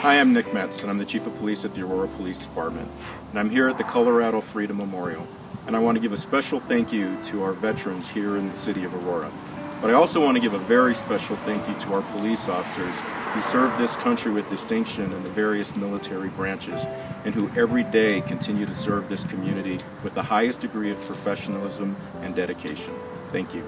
Hi, I'm Nick Metz, and I'm the Chief of Police at the Aurora Police Department. And I'm here at the Colorado Freedom Memorial. And I want to give a special thank you to our veterans here in the city of Aurora. But I also want to give a very special thank you to our police officers who serve this country with distinction in the various military branches and who every day continue to serve this community with the highest degree of professionalism and dedication. Thank you.